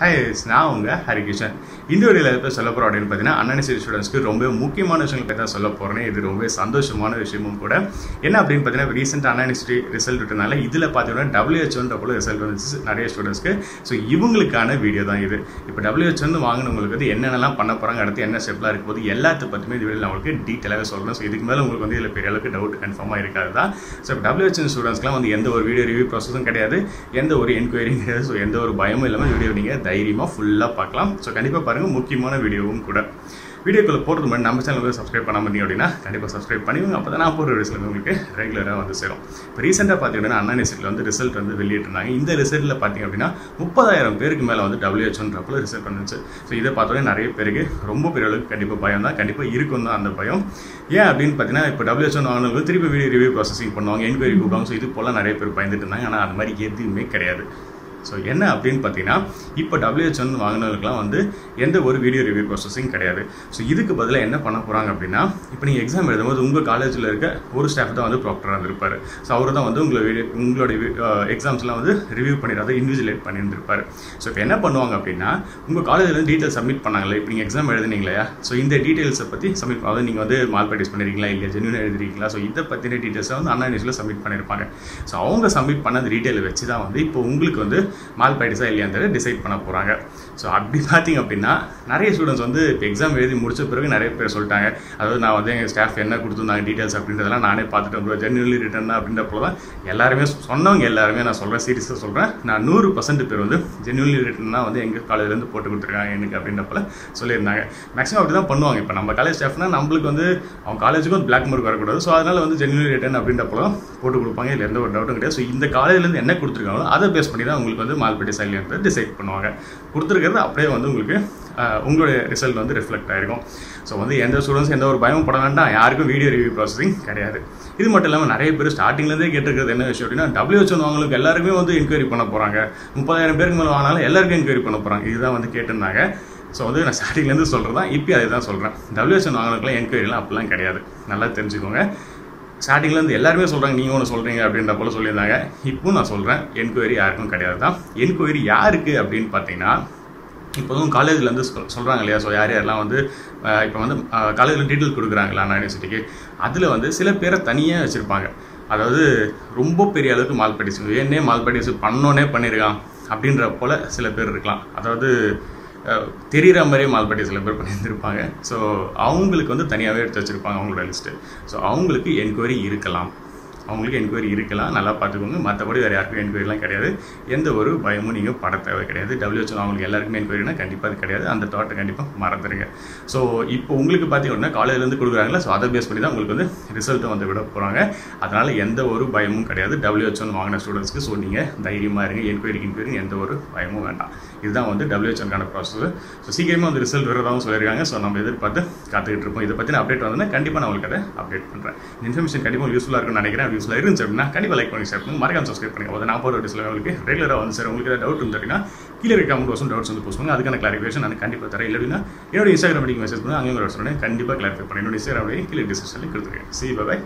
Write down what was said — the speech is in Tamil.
ஹாய் நான் உங்கள் ஹரிகிருஷ்ணன். இந்த வீடியோவில் எதை சொல்ல போகிறோம் அப்படின்னு பார்த்தீங்கன்னா அன்அனிசரி ஸ்டூடெண்ட்ஸ்க்கு ரொம்ப முக்கியமான விஷயங்கள் தான் சொல்ல போகிறேன் இது ரொம்ப சந்தோஷமான விஷயமும் கூட. என்ன அப்படின்னு பார்த்தீங்கன்னா ரீசெண்ட் அன்அனிசரி ரிசல்ட் விட்டனால இதில் பார்த்தீங்கன்னா டபிள்யூஹெச்ஓன்ற போல ரிசல்ட் வந்துச்சு நிறைய ஸ்டூடெண்ட்ஸ்க்கு ஸோ இவங்களுக்கான வீடியோ தான் இது. இப்போ டபிள்யூஹெச் வந்து வாங்கினவங்களுக்கு வந்து என்னென்னலாம் பண்ண போகிறாங்க அடுத்து என்ன ஸ்டெப்லாம் இருக்க போது எல்லாத்த பற்றியுமே இந்த வீடியோ நான் உங்களுக்கு டீட்டெயிலாக சொல்கிறேன் ஸோ இதுக்கு மேலே உங்களுக்கு வந்து இதில் பெரிய அளவுக்கு டவுட் கன்ஃபார்மாக இருக்காது தான். ஸோ டபிள்யூஹெச் ஸ்டூடெண்ட்ஸ்க்குலாம் வந்து எந்த ஒரு வீடியோ ரிவ்யூ ப்ராசஸும் கிடையாது. எந்த ஒரு என்கொயரியும் கிடையாது ஸோ எந்த ஒரு பயமும் இல்லாமல் வீடியோ நீங்கள் தைரியமாக ஃபுல்லாக பார்க்கலாம். ஸோ கண்டிப்பாக பாருங்கள் முக்கியமான வீடியோவும் கூட. வீடியோக்குள்ளே போகிறது முன்னாடி நம்ம சேனல் வந்து சப்ஸ்கிரைப் பண்ணாம இருந்தீங்க அப்படின்னா கண்டிப்பாக சப்ஸ்கிரைப் பண்ணிவிங்க அப்போ தான் நான் போகிற ரிசல்ட் உங்களுக்கு ரெகுலராக வந்து சேரும். இப்போ ரீசெண்டாக பார்த்தீங்கன்னா அண்ணா யூனிவர்சிட்டியில் வந்து ரிசல்ட் வந்து வெளியிட்டிருந்தாங்க இந்த ரிசல்ட்டில் பார்த்தீங்க அப்படின்னா முப்பதாயிரம் பேருக்கு மேலே வந்து டபிள்யூஹெச்ன்றப்பல ரிசல்ட் வந்துச்சு. ஸோ இதை பார்த்தோன்னே நிறைய பேருக்கு ரொம்ப பெரிய அளவுக்கு கண்டிப்பாக பயம் தான். கண்டிப்பாக இருக்கும் தான் அந்த பயம். ஏன் அப்படின்னு பார்த்தீங்கன்னா இப்போ டபிள்யூஹெச்ஓ வாங்கினவங்க திருப்பி வீடியோ ரிவ்யூ ப்ராசஸிங் பண்ணுவாங்க என்கொயரி கூப்பிடுவாங்க. ஸோ இது போல் நிறைய பேர் பயந்துட்டு இருந்தாங்க. ஆனால் அது மாதிரி எதுவுமே கிடையாது. ஸோ என்ன அப்படின்னு பார்த்தீங்கன்னா இப்போ டபிள்யூஹெச்ஒன் வாங்கினவங்களுக்குலாம் வந்து எந்த ஒரு வீடியோ ரிவ்யூ ப்ராசஸிங் கிடையாது. ஸோ இதுக்கு பதிலாக என்ன பண்ண போகிறாங்க அப்படின்னா இப்போ நீங்கள் எக்ஸாம் எழுதும்போது உங்கள் காலேஜில் இருக்க ஒரு ஸ்டாஃப் தான் வந்து ப்ராக்டராக இருந்திருப்பார். ஸோ அவர் தான் வந்து உங்களை வீடியோ உங்களுடைய எக்ஸாம்ஸ்லாம் வந்து ரிவ்யூ பண்ணிடுறது இன்விஜுவலேட் பண்ணியிருந்திருப்பார். ஸோ இப்போ என்ன பண்ணுவாங்க அப்படின்னா உங்கள் காலேஜில் டீட்டெயில் சப்மிட் பண்ணாங்களே இப்போ நீங்கள் எக்ஸாம் எழுதுனீங்களா இல்லையா ஸோ இந்த டீட்டெயில்ஸை பற்றி சப்மிட் அதாவது நீங்கள் வந்து மால் ப்ராக்டிஸ் பண்ணிருக்கீங்களா இல்லை ஜென்யூன் எழுதிருக்கீங்களா? ஸோ இதை பற்றின டீட்டெயில்ஸை வந்து அண்ணா நியூஸில் சப்மிட் பண்ணியிருப்பாங்க ஸோ அவங்க சப்மிட் பண்ண அந்த டீட்டெயில் வச்சு தான் வந்து இப்போ உங்களுக்கு வந்து மால் ப்ராக்டிஸாக இல்லையான்றதை டிசைட் பண்ண போகிறாங்க ஸோ அப்படி பார்த்தீங்க அப்படின்னா நிறைய ஸ்டூடெண்ட்ஸ் வந்து இப்போ எக்ஸாம் எழுதி முடிச்ச பிறகு நிறைய பேர் சொல்லிட்டாங்க. அதாவது நான் வந்து எங்கள் ஸ்டாஃப் என்ன கொடுத்துருந்தாங்க டீட்டெயில்ஸ் அப்படின்றதெல்லாம் நானே பார்த்துட்டு ப்ரோ ஜென்யூன்லி ரிட்டர்ன் அப்படின்றப்போ தான் எல்லாருமே சொன்னவங்க எல்லாருமே நான் சொல்கிறேன் சீரியஸாக சொல்கிறேன் நான் நூறு பர்சன்ட் பேர் வந்து ஜென்யூன்லி ரிட்டர்னாக வந்து எங்கள் காலேஜ்லேருந்து போட்டு கொடுத்துருக்காங்க எனக்கு அப்படின்றப்பல சொல்லியிருந்தாங்க. மேக்ஸிமம் அப்படி தான் பண்ணுவாங்க. இப்போ நம்ம காலேஜ் ஸ்டாஃப்னா நம்மளுக்கு வந்து அவங்க காலேஜுக்கும் பிளாக் மார்க் வரக்கூடாது. ஸோ அதனால் வந்து ஜென்யூன்லி ரிட்டர்ன் அப்படின்றப்போ போட்டு கொடுப்பாங்க. இல்லை எந்த ஒரு டவுட்டும் கிடையாது. ஸோ இந்த காலேஜ்லேருந்து என்ன கொடுத்துருக்காங்களோ அதை பேஸ் பண்ணி தான் உங்களுக்கு வந்து மால்பெட்டி சைலியன்றது டிசைட் பண்ணுவாங்க. கொடுத்துருக்கிறது அப்படியே வந்து உங்களுக்கு உங்களுடைய ரிசல்ட் வந்து ரிஃப்ளெக்ட் ஆகிருக்கும் ஸோ வந்து எந்த ஸ்டூடெண்ட்ஸ் எந்த ஒரு பயமும் பட வேண்டாம். யாருக்கும் வீடியோ ரிவ்யூ ப்ராசஸிங் கிடையாது. இது மட்டும் இல்லாமல் நிறைய பேர் ஸ்டார்டிங்லேருந்தே கேட்டிருக்கிறது என்ன விஷயம் அப்படின்னா டபிள்யூஹெச் வாங்களுக்கு எல்லாருக்குமே வந்து என்கொயரி பண்ண போகிறாங்க முப்பதாயிரம் பேருக்கு மேலே வாங்கினாலும் எல்லாருக்கும் என்கொயரி பண்ண போகிறாங்க இதுதான் வந்து கேட்டிருந்தாங்க. ஸோ வந்து நான் ஸ்டார்டிங்லேருந்து சொல்கிறது தான் இப்போ அதை தான் சொல்கிறேன் டபிள்யூஹெச் வாங்கினதுக்குலாம் என்கொயரிலாம் அப்படிலாம் கிடையாது. நல்லா தெரிஞ்சுக்கோங்க. ஸ்டார்டிங்லேருந்து எல்லாருமே சொல்கிறாங்க நீங்கள் ஒன்று சொல்கிறீங்க அப்படின்ற போல சொல்லியிருந்தாங்க. இப்போ நான் சொல்கிறேன் என்கொயரி யாருக்கும் கிடையாது தான் என்கொயரி யாருக்கு அப்படின்னு பார்த்தீங்கன்னா இப்போதும் காலேஜ்லேருந்து சொல் சொல்கிறாங்க இல்லையா? ஸோ யார் யாரெல்லாம் வந்து இப்போ வந்து காலேஜில் டீட்டெயில் கொடுக்குறாங்களா அண்ணா யூனிவர்சிட்டிக்கு அதில் வந்து சில பேரை தனியாக வச்சுருப்பாங்க. அதாவது ரொம்ப பெரிய அளவுக்கு மால் படிச்சு ஏன்னே மால் படிச்சு பண்ணோன்னே பண்ணியிருக்கான் அப்படின்ற போல் சில பேர் இருக்கலாம். அதாவது தெரிகிற மாதிரியே மால்பட்டி சில பேர் பண்ணியிருந்திருப்பாங்க. ஸோ அவங்களுக்கு வந்து தனியாகவே எடுத்து வச்சுருப்பாங்க அவங்களோட லிஸ்ட்டு ஸோ அவங்களுக்கு என்கொயரி இருக்கலாம். அவங்களுக்கு என்கொயரி இருக்கலாம் நல்லா பார்த்துக்கோங்க. மற்றபடி வேறு யாருக்கும் என்கொயரிலாம் கிடையாது. எந்த ஒரு பயமும் நீங்கள் பட தேவை கிடையாது டபிள்யூஹெச்ஓ அவங்களுக்கு எல்லாருக்குமே என்கொயரினா கண்டிப்பாக அது கிடையாது. அந்த தாட்டை கண்டிப்பாக மறந்துடுங்க ஸோ இப்போ உங்களுக்கு பார்த்தீங்கன்னா காலேஜ்லேருந்து கொடுக்குறாங்களா ஸோ அதை பேஸ் பண்ணி தான் உங்களுக்கு வந்து ரிசல்ட்டை வந்து விட போகிறாங்க அதனால் எந்த ஒரு பயமும் கிடையாது. டபிள்யூஹெச்ஓன்னு வாங்கின ஸ்டூடெண்ட்ஸ்க்கு ஸோ நீங்கள் தைரியமாக இருங்க. என்கொயரிக்கு என்கொயரி எந்த ஒரு பயமும் வேண்டாம். இதுதான் வந்து டபிள்யூஹெச்ஓக்கான ப்ராசஸ் ஸோ சீக்கிரமாக வந்து ரிசல்ட் வரதாகவும் சொல்லியிருக்காங்க. ஸோ நம்ம எதிர்பார்த்து காத்துக்கிட்டு இருப்போம். இதை பற்றின அப்டேட் வந்ததுன்னா கண்டிப்பாக நான் உங்களுக்கு அதை அப்டேட் பண்ணுறேன் இன்ஃபர்மேஷன் கண்டிப்பாக யூஸ்ஃபுல்லாக இருக்கும்னு நினைக்கிறேன். யூஸ்ஃபுல்லாக இருந்துச்சு அப்படின்னா கண்டிப்பாக லைக் பண்ணி ஷேர் பண்ணுங்க மறக்காம சப்ஸ்கிரைப் பண்ணுங்க. அதை நான் போகிற வீடியோஸில் உங்களுக்கு ரெகுலராக வந்து சார் உங்களுக்கு ஏதாவது டவுட் இருந்து அப்படின்னா கீழே இருக்க கமெண்ட் பாக்ஸும் டவுட்ஸ் வந்து போஸ்ட் பண்ணுங்க. அதுக்கான கிளாரிஃபிகேஷன் நான் கண்டிப்பாக தரேன். இல்லை அப்படின்னா என்னோட இன்ஸ்டாகிராம் மெசேஜ் பண்ணுங்க. அங்கே டவுட்ஸ் கண்டிப்பாக கிளாரிஃபை பண்ணேன் என்னோட இன்ஸ்டாகிராம் கீழே டிஸ்கிரிப்ஷனில் கொடுத்துருக்கேன். சி பாய்